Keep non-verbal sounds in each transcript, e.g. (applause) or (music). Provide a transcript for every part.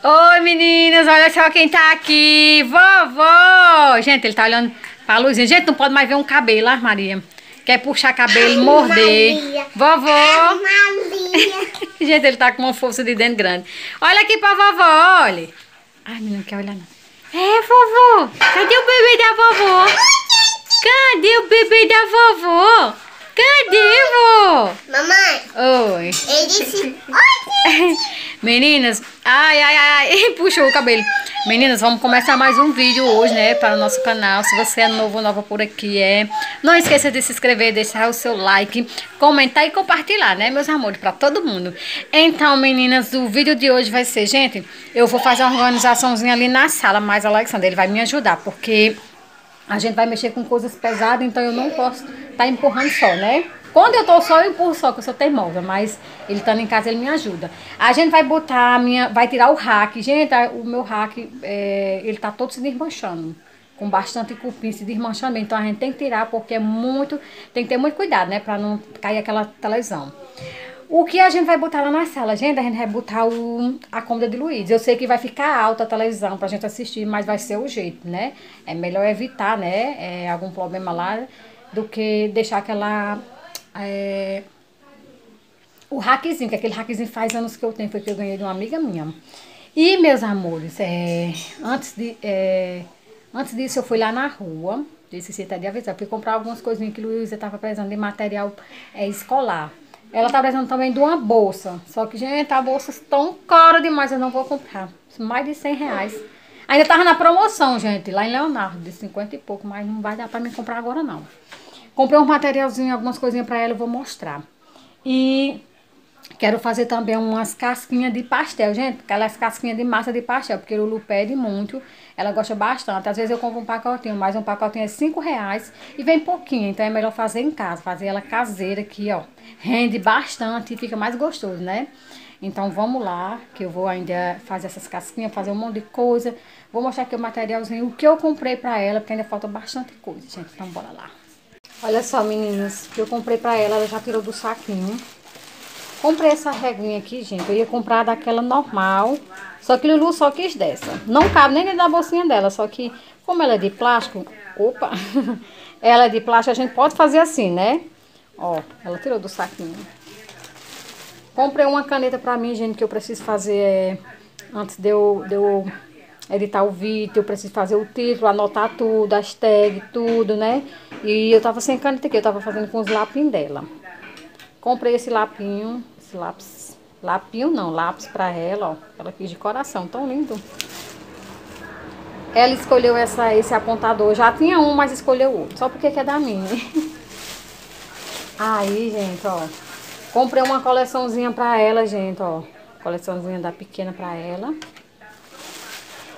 Oi, meninas, olha só quem tá aqui. Vovó! Gente, ele tá olhando pra luzinha. Gente, não pode mais ver um cabelo, ah, Maria. Quer puxar cabelo, morder. Maria. Vovó! Maria. (laughs) Gente, ele tá com uma força de dentro grande. Olha aqui pra vovó, olha. Ai, menina, não quer olhar não. É, vovó. Cadê o bebê da vovó? Cadê o bebê da vovó? Cadê, vó? Mamãe, Oi. ele disse... (laughs) Oi, Meninas, ai, ai, ai, (laughs) puxou o cabelo. Meninas, vamos começar mais um vídeo hoje, né, para o nosso canal. Se você é novo ou nova por aqui, é... Não esqueça de se inscrever, deixar o seu like, comentar e compartilhar, né, meus amores, para todo mundo. Então, meninas, o vídeo de hoje vai ser, gente, eu vou fazer uma organizaçãozinha ali na sala, mas o Alexandre, ele vai me ajudar, porque a gente vai mexer com coisas pesadas, então eu não posso estar tá empurrando só, né? Quando eu tô só, eu empurro só, que eu sou teimosa, mas ele estando em casa, ele me ajuda. A gente vai botar a minha, vai tirar o rack. Gente, o meu rack, é, ele tá todo se desmanchando. Com bastante cupim se desmanchando. Então a gente tem que tirar, porque é muito, tem que ter muito cuidado, né? Pra não cair aquela televisão. O que a gente vai botar lá na sala? Gente, a gente vai botar o, a cômoda de Luiz. Eu sei que vai ficar alta a televisão pra gente assistir, mas vai ser o jeito, né? É melhor evitar, né? É, algum problema lá do que deixar aquela. é, o hackzinho, que aquele hackzinho faz anos que eu tenho, foi que eu ganhei de uma amiga minha. E, meus amores, é, antes, de, é, antes disso eu fui lá na rua, disse se até de avisar, fui comprar algumas coisinhas que Luísa estava precisando de material é, escolar. Ela estava precisando também de uma bolsa, só que, gente, a bolsa tão cara demais, eu não vou comprar. Mais de 100 reais. Ainda tava na promoção, gente, lá em Leonardo, de 50 e pouco, mas não vai dar para me comprar agora, não. Comprei um materialzinho, algumas coisinhas para ela, eu vou mostrar. E Quero fazer também umas casquinhas de pastel, gente. Aquelas casquinhas de massa de pastel, porque o Lulu pede muito. Ela gosta bastante. Às vezes eu compro um pacotinho, mas um pacotinho é 5 reais e vem pouquinho. Então é melhor fazer em casa, fazer ela caseira aqui, ó. Rende bastante e fica mais gostoso, né? Então vamos lá, que eu vou ainda fazer essas casquinhas, fazer um monte de coisa. Vou mostrar aqui o materialzinho, o que eu comprei pra ela, porque ainda falta bastante coisa, gente. Então bora lá. Olha só, meninas, o que eu comprei pra ela, ela já tirou do saquinho. Comprei essa reguinha aqui, gente. Eu ia comprar daquela normal. Só que Lulu só quis dessa. Não cabe nem dentro da bolsinha dela. Só que, como ela é de plástico. Opa! (laughs) ela é de plástico, a gente pode fazer assim, né? Ó, ela tirou do saquinho. Comprei uma caneta pra mim, gente, que eu preciso fazer é, antes de eu, de eu editar o vídeo. Eu preciso fazer o título, anotar tudo, as tags, tudo, né? E eu tava sem caneta aqui, eu tava fazendo com os lápis dela. Comprei esse lapinho, esse lápis, lapinho não, lápis pra ela, ó. Ela quis de coração, tão lindo. Ela escolheu essa, esse apontador, já tinha um, mas escolheu outro, só porque que é da minha. (laughs) Aí, gente, ó, comprei uma coleçãozinha pra ela, gente, ó. Coleçãozinha da pequena pra ela.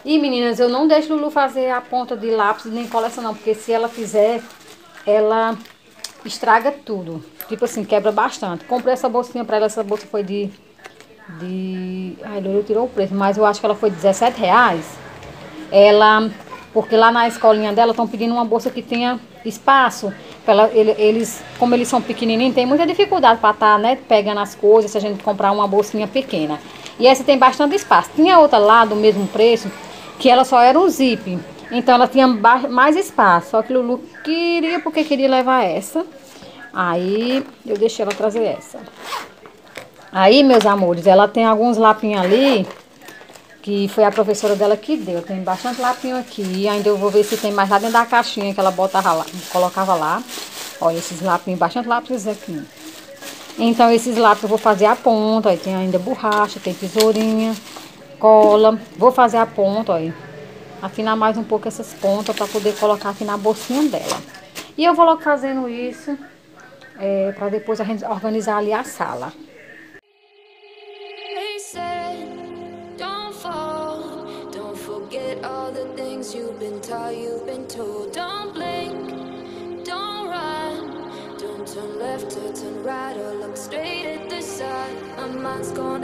E, meninas, eu não deixo Lulu fazer a ponta de lápis nem coleção não, porque se ela fizer, ela estraga tudo. Tipo assim, quebra bastante. Comprei essa bolsinha pra ela, essa bolsa foi de... de... Ai, Lulu tirou o preço, mas eu acho que ela foi 17 reais. Ela... Porque lá na escolinha dela estão pedindo uma bolsa que tenha espaço. Ela, ele- eles, como eles são pequenininhos, tem muita dificuldade para estar, né, pegando as coisas se a gente comprar uma bolsinha pequena. E essa tem bastante espaço. Tinha outra lá do mesmo preço, que ela só era um zip. Então ela tinha mais espaço. Só que Lulu queria, porque queria levar essa. Aí eu deixei ela trazer essa. Aí, meus amores, ela tem alguns lapinhos ali que foi a professora dela que deu. Tem bastante lapinho aqui. Ainda eu vou ver se tem mais lá dentro da caixinha que ela botava lá, colocava lá. Olha esses lapinhos, bastante lápis aqui. Então esses lápis eu vou fazer a ponta, aí tem ainda borracha, tem tesourinha, cola. Vou fazer a ponta, olha. Afinar mais um pouco essas pontas para poder colocar aqui na bolsinha dela. E eu vou fazendo isso é, para depois a gente organizar ali a sala.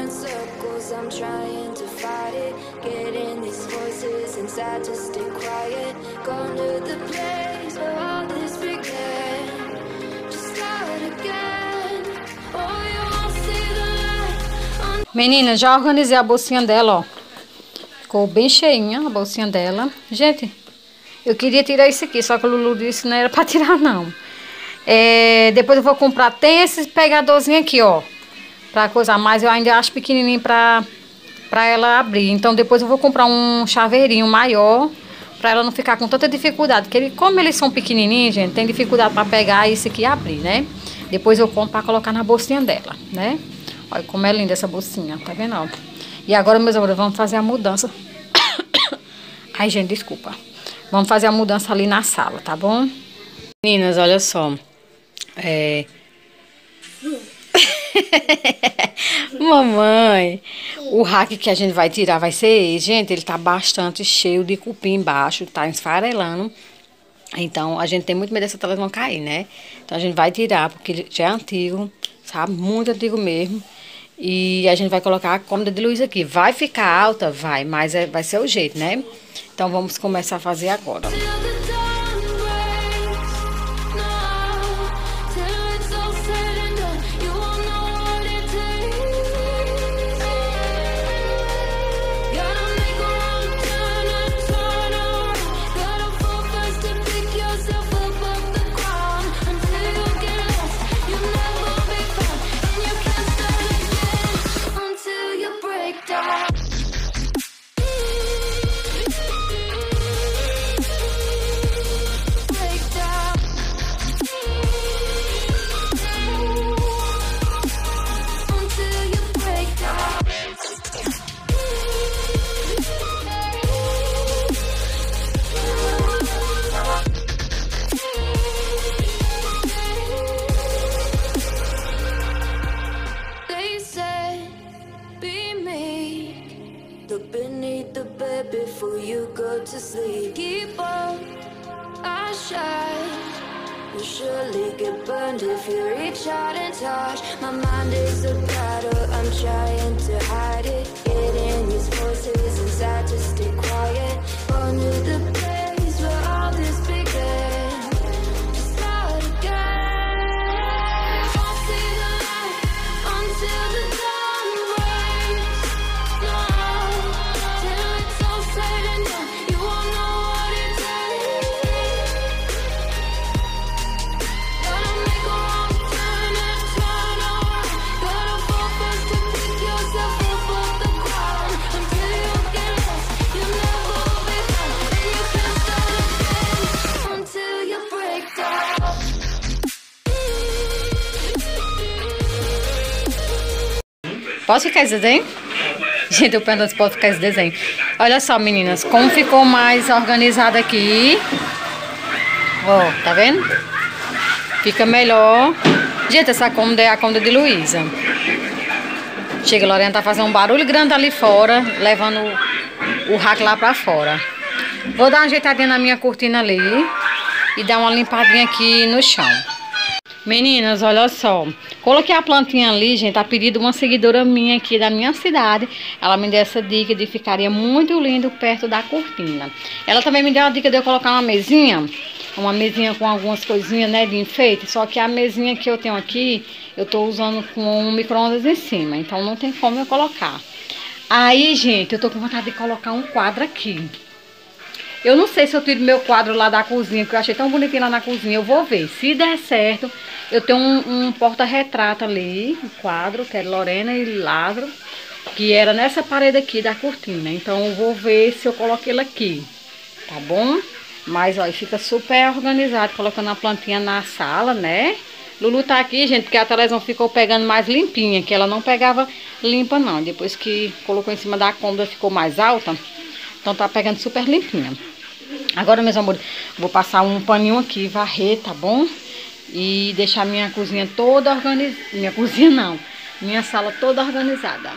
In circles, I'm trying to fight these voices inside to stay quiet. Gone to the place where all this Menina, já organizei a bolsinha dela, ó. Ficou bem cheinha a bolsinha dela. Gente, eu queria tirar isso aqui, só que o Lulu disse que não era pra tirar, não. É, depois eu vou comprar, tem esse pegadorzinho aqui, ó. Pra coisar, mas eu ainda acho pequenininho pra, pra ela abrir. Então depois eu vou comprar um chaveirinho maior pra ela não ficar com tanta dificuldade. Porque ele, como eles são pequenininhos, gente, tem dificuldade pra pegar isso aqui e abrir, né? Depois eu compro pra colocar na bolsinha dela, né? Olha como é linda essa bolsinha, tá vendo? Ó? E agora, meus amores, vamos fazer a mudança. (coughs) Ai, gente, desculpa. Vamos fazer a mudança ali na sala, tá bom? Meninas, olha só. É... (laughs) Mamãe, o rack que a gente vai tirar vai ser esse. Gente, ele tá bastante cheio de cupim embaixo, tá esfarelando. Então, a gente tem muito medo dessa televisão cair, né? Então, a gente vai tirar, porque já é antigo, sabe? Muito antigo mesmo. E a gente vai colocar a cômoda de luz aqui. Vai ficar alta? Vai, mas é, vai ser o jeito, né? Então vamos começar a fazer agora. to reach out and touch. My mind is a battle, I'm trying to hide it. Posso ficar esse desenho? Gente, eu pergunto se pode ficar esse desenho. Olha só, meninas, como ficou mais organizado aqui. Ó, tá vendo? Fica melhor. Gente, essa cômoda é a cômoda de Luísa. Chega, Lorena tá fazendo um barulho grande ali fora, levando o, rack lá pra fora. Vou dar uma ajeitadinha na minha cortina ali e dar uma limpadinha aqui no chão. Meninas, olha só. Coloquei a plantinha ali, gente, a pedido uma seguidora minha aqui da minha cidade. Ela me deu essa dica de ficaria muito lindo perto da cortina. Ela também me deu a dica de eu colocar uma mesinha, uma mesinha com algumas coisinhas, né, de enfeite. Só que a mesinha que eu tenho aqui, eu tô usando com um micro-ondas em cima, então não tem como eu colocar. Aí, gente, eu tô com vontade de colocar um quadro aqui. Eu não sei se eu tiro meu quadro lá da cozinha, que eu achei tão bonitinho lá na cozinha. Eu vou ver. Se der certo, eu tenho um, um porta-retrato ali, um quadro, que é Lorena e Lázaro, que era nessa parede aqui da cortina. Então eu vou ver se eu coloco ele aqui, tá bom? Mas, ó, fica super organizado, colocando a plantinha na sala, né? Lulu tá aqui, gente, porque a televisão ficou pegando mais limpinha, que ela não pegava limpa, não. Depois que colocou em cima da cômoda, ficou mais alta. Então tá pegando super limpinha. Agora, meus amores, vou passar um paninho aqui, varrer, tá bom? e deixar minha cozinha toda organizada. Minha cozinha não, minha sala toda organizada.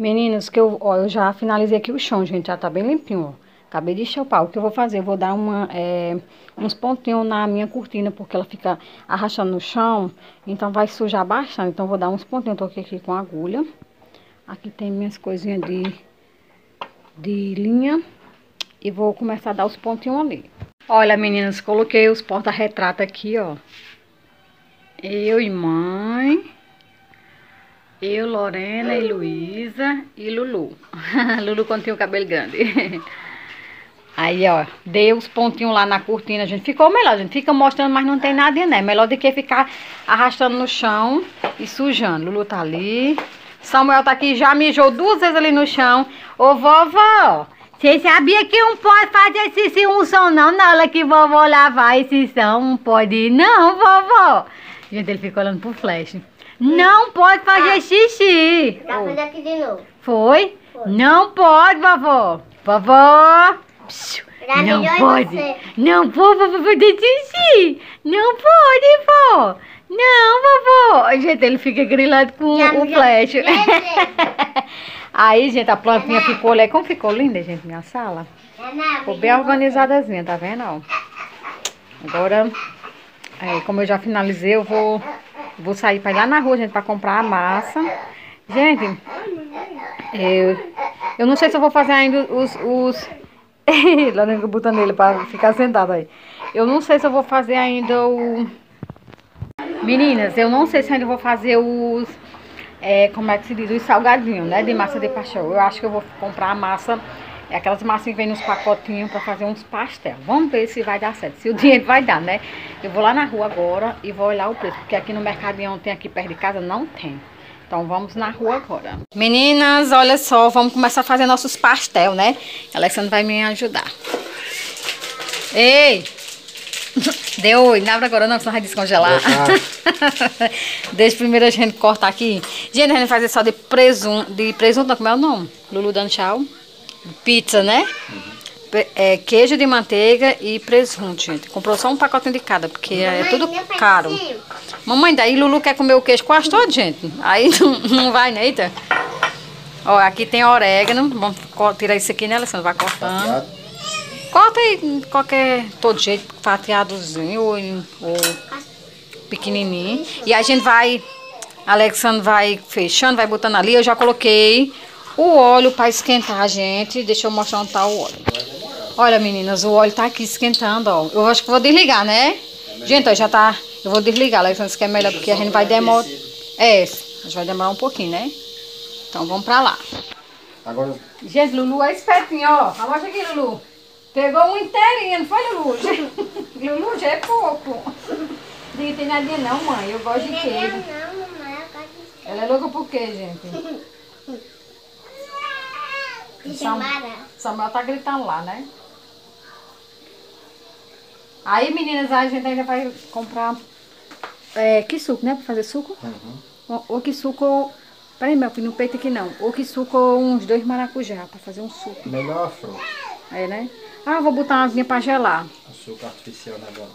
Meninas, que eu, ó, eu já finalizei aqui o chão, gente. Já tá bem limpinho, ó. Acabei de chapar. O que eu vou fazer? Eu vou dar uma, é, uns pontinhos na minha cortina, porque ela fica arrastando no chão. Então vai sujar bastante. Então vou dar uns pontinhos. Eu tô aqui com agulha. Aqui tem minhas coisinhas de, de linha. E vou começar a dar os pontinhos ali. Olha, meninas, coloquei os porta-retrato aqui, ó. Eu e mãe. Eu, Lorena e Luísa e Lulu. (laughs) Lulu quando tinha o cabelo grande. (laughs) Aí, ó, dei os pontinhos lá na cortina, gente. Ficou melhor, gente. Fica mostrando, mas não tem nada, né? Melhor do que ficar arrastando no chão e sujando. Lulu tá ali. Samuel tá aqui, já mijou duas vezes ali no chão. Ô, vovó, você sabia que não pode fazer esse unção não, na hora que vovó lavar esse som? Não pode não, vovó. Gente, ele ficou olhando pro flash. Não pode fazer Ah. xixi. Tá fazendo aqui de novo. Foi? Foi. Não pode, vovó. Vovó. Psiu, Não pode. você. Não pode, vovó, fazer xixi. Não pode, vó. Não, vovó. Gente, ele fica grilado com Já o flash. (laughs) Aí, gente, a plantinha ficou... Olha como ficou linda, gente, minha sala. Ficou bem organizadazinha, tá vendo? ó? (laughs) Agora, é, como eu já finalizei, eu vou, vou sair pra ir lá na rua, gente, pra comprar a massa. Gente, eu, eu não sei se eu vou fazer ainda os... os... (laughs) lá dentro botando ele pra ficar sentado aí. Eu não sei se eu vou fazer ainda o... Meninas, eu não sei se ainda vou fazer os... É, como é que se diz? Os salgadinhos, né? De massa de paixão. Eu acho que eu vou comprar a massa... É aquelas massinhas que vem nos pacotinhos pra fazer uns pastel. Vamos ver se vai dar certo. Se o (laughs) dinheiro vai dar, né? Eu vou lá na rua agora e vou olhar o preço. Porque aqui no mercadinho tem aqui perto de casa, não tem. Então vamos na rua agora. Meninas, olha só, vamos começar a fazer nossos pastel, né? A Alexandre vai me ajudar. Ei! (laughs) Deu oi, não abre agora não, senão vai descongelar. Deixa (laughs) primeiro a gente cortar aqui. Gente, a gente vai fazer só de presunto, de presunto, não, como é o nome? Lulu dando tchau. Pizza, né? Pe- É, queijo de manteiga e presunto, gente. Comprou só um pacotinho de cada, porque é tudo Mamãe, meu caro. pedacinho. Mamãe, daí Lulu quer comer o queijo quase todo, gente. Aí (laughs) não, não vai, né, Eita? Ó, aqui tem orégano. Vamos tirar isso aqui, né, Alessandro? Vai cortando. Corta aí qualquer, todo jeito, fatiadozinho ou, ou pequenininho. E a gente vai, Alexandre vai fechando, vai botando ali. Eu já coloquei o óleo para esquentar, gente. Deixa eu mostrar onde tá o óleo. Olha, meninas, o óleo tá aqui esquentando, ó. Eu acho que vou desligar, né? Gente, ó, já tá... Eu vou desligar, Alexandre, que é melhor, porque a gente vai demorar... É, a gente vai demorar um pouquinho, né? Então, vamos pra lá. Agora, Gente, Lulu é espertinho, ó. Mostra aqui, Lulu. Pegou um inteirinho, não foi, Lulu? (laughs) Lulu já é pouco. Não tem nadinha não, mãe. Eu gosto de Não, queijo. não, mamãe, eu gosto de Ela é louca por quê, gente? De Sam- mara. Samuel tá gritando lá, né? Aí, meninas, a gente ainda vai comprar... É, que suco, né? Pra fazer suco? Ou, ou que suco... Peraí, meu filho, no peito aqui não. Ou que suco uns dois maracujá pra fazer um suco. melhor a fruta. É, né? Ah, eu vou botar uma aguinha pra gelar. Açúcar artificial não é bom.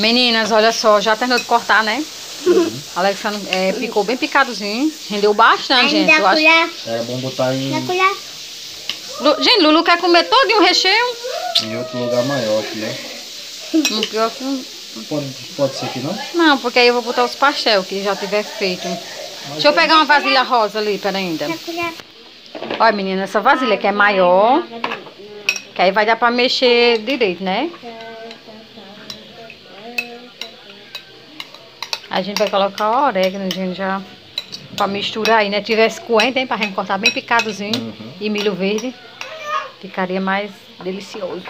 Meninas, olha só, já terminou de cortar, né? Alexandre é, picou bem picadozinho. Rendeu bastante, gente. Eu acho. Era bom botar em. Lu- Gente, Lulu quer comer todo o recheio. em outro lugar maior aqui, né? Hum, pior que não- Pode, pode ser que não? Não, porque aí eu vou botar os pastel que já tiver feito. Deixa eu pegar uma vasilha rosa ali, pera ainda. Olha, menina, essa vasilha que é maior. Que aí vai dar pra mexer direito, né? A gente vai colocar o orégano, gente, já. pra misturar aí, né? Tivesse coentro, hein? Pra gente cortar bem picadozinho. Uhum. E milho verde. Ficaria mais delicioso.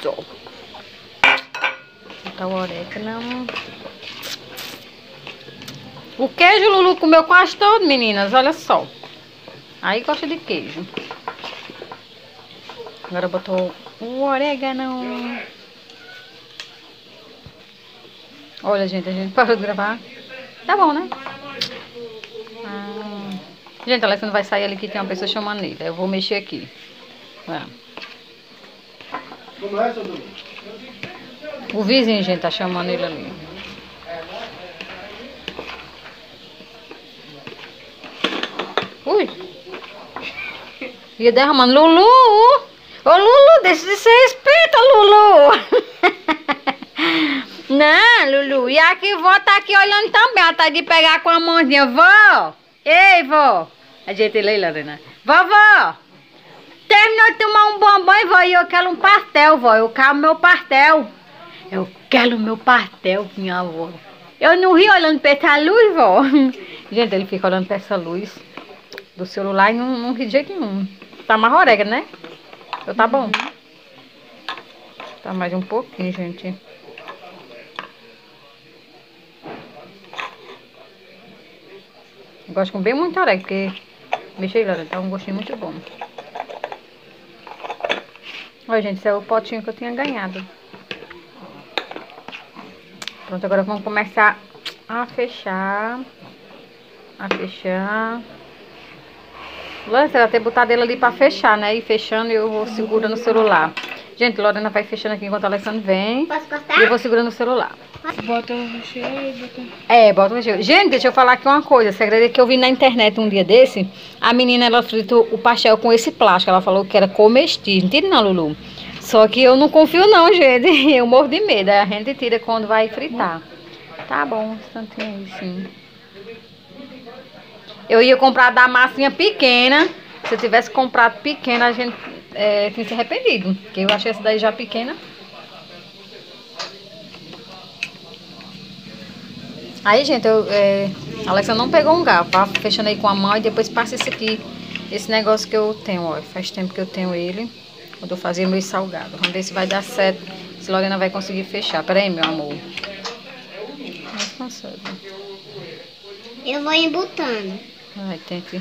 Botar o orégano. O queijo Lulu comeu quase todo, meninas. Olha só. Aí gosta de queijo. Agora botou o orégano. Olha, gente, a gente parou de gravar. Tá bom, né? Ah. Gente, a Alessandra vai sair ali que tem uma pessoa chamando ele. Eu vou mexer aqui. É. O vizinho, gente, tá chamando ele ali. Ui. Ia derramando. Lulu! Ô, Lulu, deixa de ser espeta, Lulu! (laughs) Não, Lulu. E aqui, vó tá aqui olhando também. Ela tá de pegar com a mãozinha. Vó! Ei, vó! Ajeitei ele aí, Lorena. Vovó! Terminou de tomar um bombom, vó, e eu quero um pastel, vó. Eu quero meu pastel. Eu quero meu pastel, minha avó. Eu não ri olhando pra essa luz, vó. (laughs) Gente, ele fica olhando pra essa luz do celular e não, não ri de jeito nenhum. Tá mais orégano, né? Então tá bom. Tá mais um pouquinho, gente. Eu gosto com bem muito orégano, porque... Aí, galera, tá um gostinho muito bom. Olha, gente, esse é o potinho que eu tinha ganhado. Pronto, agora vamos começar a fechar. A fechar. Lance, ela tem botado ele ali pra fechar, né? E fechando eu vou segurando o celular. Gente, Lorena vai fechando aqui enquanto a Alessandra vem. Posso E eu cortar? vou segurando o celular. Bota o recheio, bota... É, bota o recheio. Gente, deixa eu falar aqui uma coisa. Você acredita que eu vi na internet um dia desse? A menina, ela fritou o pastel com esse plástico. Ela falou que era comestível. Tira não, Lulu. Só que eu não confio não, gente. (laughs) Eu morro de medo. A gente tira quando vai fritar. Tá bom, um instantinho aí, sim. Eu ia comprar da massinha pequena. Se eu tivesse comprado pequena, a gente é, tinha se arrependido. Porque eu achei essa daí já pequena. Aí, gente, eu, é, a Alexa não pegou um garfo, tá? Fechando aí com a mão e depois passa esse aqui, esse negócio que eu tenho, ó. Faz tempo que eu tenho ele, quando eu fazia meus salgados. Vamos ver se vai dar certo, se Lorena vai conseguir fechar. Pera aí, meu amor. Mas consegue. Eu vou embutando. Vai, tente,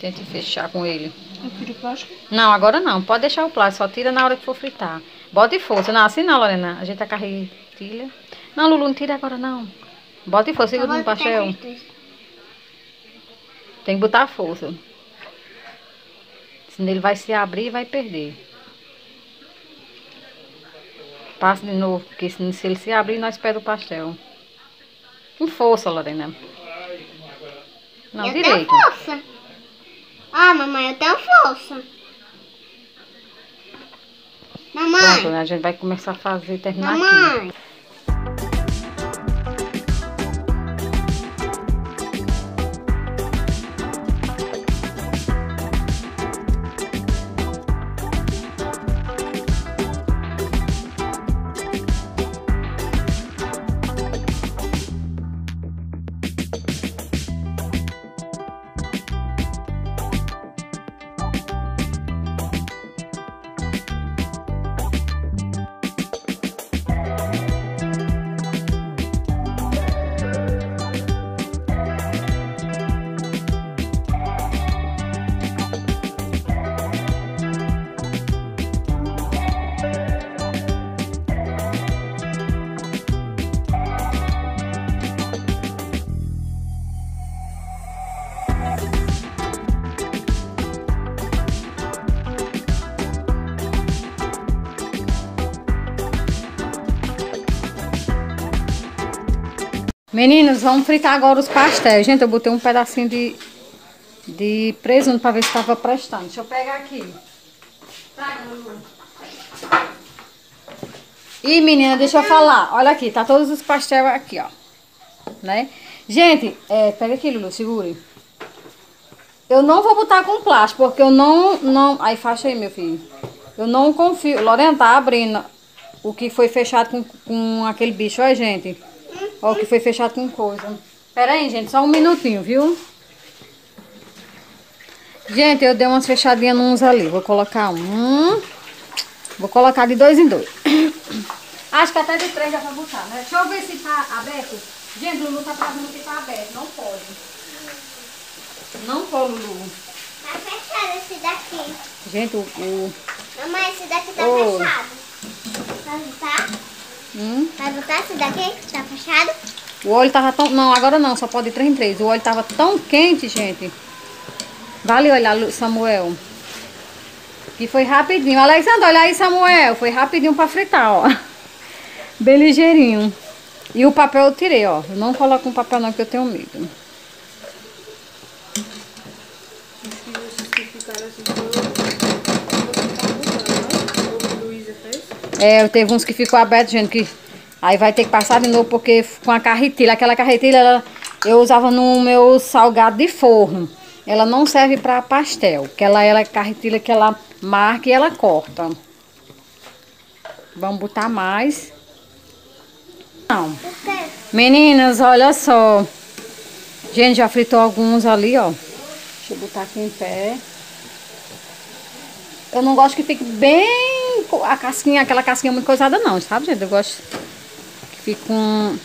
tente fechar com ele. Eu tiro o plástico. Não, agora não. Pode deixar o plástico, só tira na hora que for fritar. Bota e força. Não, assim não, Lorena. A gente tá carretilha. Não, Lulu, não tira agora não. Bota e força, segura no pastel. Tem que botar força. Senão ele vai se abrir e vai perder. Passa de novo, porque se, ele se abrir, nós perdemos o pastel. Com força, Lorena. Não, eu direito. tenho força. Ah, mamãe, eu tenho força. Pronto, Mamãe, né? A gente vai começar a fazer, terminar aqui. Meninos, vamos fritar agora os pastéis. Gente, eu botei um pedacinho de, de presunto pra ver se tava prestando. Deixa eu pegar aqui. E menina, deixa eu falar. Olha aqui, tá todos os pastéis aqui, ó. Né? Gente, é, pega aqui, Lulu, segure. Eu não vou botar com plástico, porque eu não, não... Aí, faixa aí, meu filho. Eu não confio. Lorena tá abrindo o que foi fechado com, com aquele bicho, ó, gente. Ó, o que foi fechado com coisa. Pera aí, gente, só um minutinho, viu? Gente, eu dei umas fechadinhas nos ali. Vou colocar um. Vou colocar de dois em dois. Acho que até de três dá pra botar, né? Deixa eu ver se tá aberto. Gente, o Lulu tá trazendo que tá aberto. Não pode. Não pode, Lulu. Tá fechado esse daqui. Gente, o... o Mamãe, esse daqui tá Oi. fechado. Vai botar? Hum? Vai botar esse daqui que tá fechado? O óleo tava tão... Não, agora não, só pode ir três em três. O óleo tava tão quente, gente. Vale olhar, Samuel. Que foi rapidinho. Alexandre, olha aí, Samuel. Foi rapidinho pra fritar, ó. (laughs) Bem ligeirinho. E o papel eu tirei, ó. Eu não coloco um papel não, porque eu tenho medo. que ficaram assim foram. Você O Luísa fez? É, teve uns que ficou aberto, gente, que aí vai ter que passar de novo, porque com a carretilha, aquela carretilha ela, eu usava no meu salgado de forno. Ela não serve para pastel, que ela, ela é carretilha que ela marca e ela corta. Vamos botar mais. Não. Meninas, olha só. Gente, já fritou alguns ali, ó. Deixa eu botar aqui em pé. Eu não gosto que fique bem a casquinha, aquela casquinha muito coisada não, sabe, gente? Eu gosto que fique com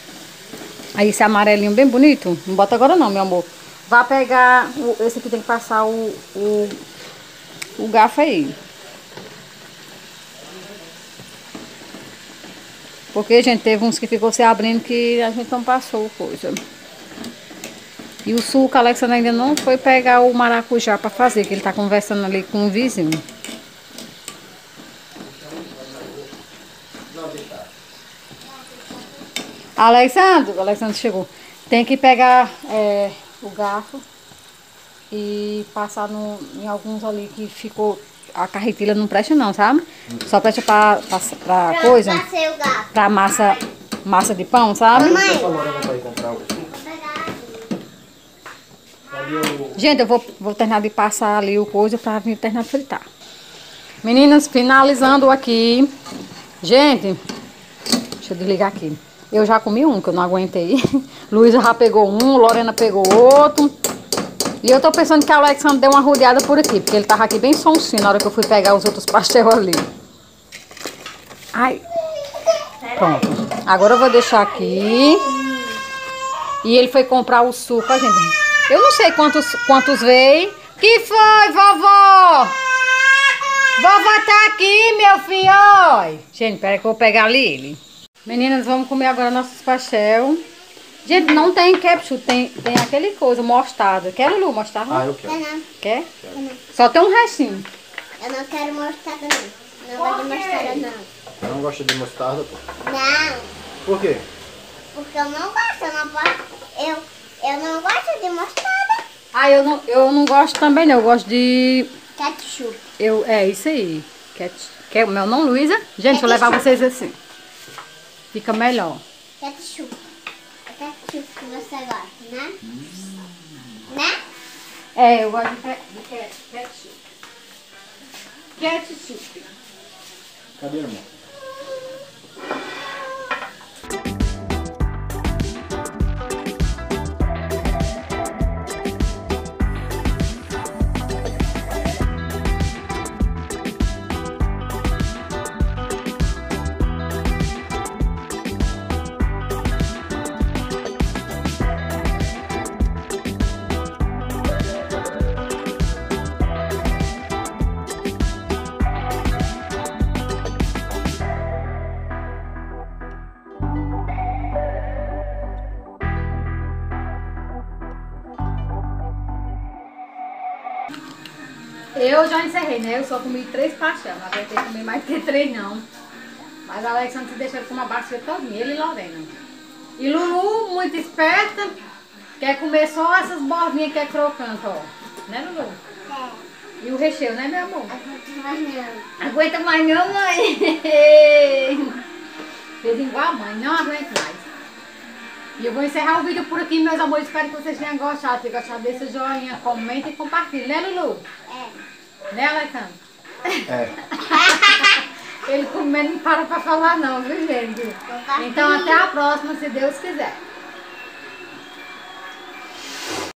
aí esse amarelinho bem bonito. Não bota agora não, meu amor. Vá pegar, o- esse aqui tem que passar o, o, o garfo aí. Porque, gente, teve uns que ficou se abrindo que a gente não passou coisa. E o suco, a Alexandre ainda não foi pegar o maracujá pra fazer, que ele tá conversando ali com o vizinho. Alexandre, o Alexandre chegou. Tem que pegar é, o garfo e passar no, em alguns ali que ficou. A carretilha não presta não, sabe? Só presta pra, pra, pra Pronto, coisa, passei o gato. pra massa, massa de pão, sabe? Mamãe. Gente, eu vou, vou terminar de passar ali o coisa pra vir terminar de fritar. Meninas, finalizando aqui. Gente, deixa eu desligar aqui. Eu já comi um, que eu não aguentei. (laughs) Luísa já pegou um, Lorena pegou outro. E eu tô pensando que a Alexandre deu uma rodeada por aqui, porque ele tava aqui bem sonsinho na hora que eu fui pegar os outros pastel ali. Ai. Pronto. Agora eu vou deixar aqui. E ele foi comprar o suco, a gente. Eu não sei quantos, quantos veio. Que foi, vovó? Vovó tá aqui, meu filho. Gente, peraí que eu vou pegar ali ele. Meninas, vamos comer agora nossos pastel. Gente, não tem ketchup, tem, tem aquele coisa, mostarda. Quer, Lulu, mostarda? Ah, eu Não, quero. não. Quer? Só tem um restinho. Eu não quero mostarda, não. Não gosto de mostarda, não. Eu não gosto de mostarda, pô. Não, Por quê? porque eu não gosto. Eu não posso. Eu, eu não gosto de mostarda. Ah, eu não, eu não gosto também, não. Eu gosto de... Ketchup. Eu, é isso aí. Quer, quer o meu não, Luísa? Gente, deixa eu levar vocês assim. Fica melhor. Ketchup. É ketchup que você gosta, né? Né? É, eu gosto de, de ke- ketchup. Ketchup. Cadê, irmão? Eu já encerrei, né? Eu só comi três pastel. Não aguentei comer mais que três, não. Mas a Alexandre deixou com uma bacia todinha, ele e Lorena. E Lulu, muito esperta, quer comer só essas bordinhas que é crocante, ó. Né, Lulu? É. E o recheio, né, meu amor? Mas não. Aguenta mais não, mãe. (laughs) Fez igual a mãe, não aguento mais. E eu vou encerrar o vídeo por aqui, meus amores. Espero que vocês tenham gostado. Se gostado, deixa o joinha, comenta e compartilha. Né, Lulu? É. Né, Alexandre? É. (laughs) Ele comendo não para pra falar não, viu, gente? Então, até a próxima, se Deus quiser.